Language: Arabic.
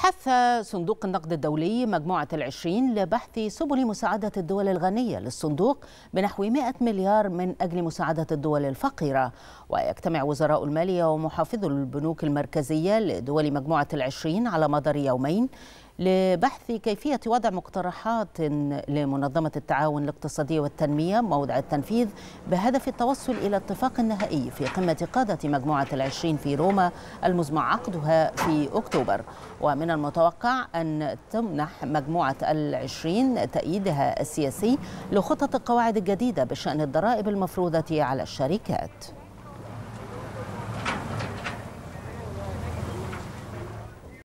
حث صندوق النقد الدولي مجموعة العشرين لبحث سبل مساعدة الدول الغنية للصندوق بنحو 100 مليار من أجل مساعدة الدول الفقيرة. ويجتمع وزراء المالية ومحافظو البنوك المركزية لدول مجموعة العشرين على مدار يومين لبحث كيفية وضع مقترحات لمنظمة التعاون الاقتصادي والتنمية موضع التنفيذ بهدف التوصل إلى اتفاق نهائي في قمة قادة مجموعة العشرين في روما المزمع عقدها في أكتوبر. ومن المتوقع أن تمنح مجموعة العشرين تأييدها السياسي لخطط القواعد الجديدة بشأن الضرائب المفروضة على الشركات.